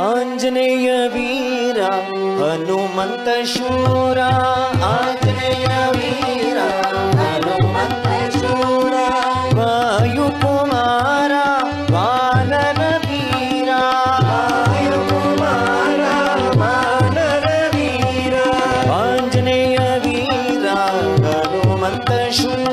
आञ्जनेय वीरा हनुमन्त्र शूरा आञ्जनेय वीरा हनुमन्त्रूरायु कुमाा पानर वीराय कुमान वीरा आञ्जनेय वीरा हनुमन्त्रूर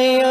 Daniel.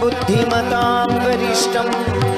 बुद्धिमतां वरिष्ठम्।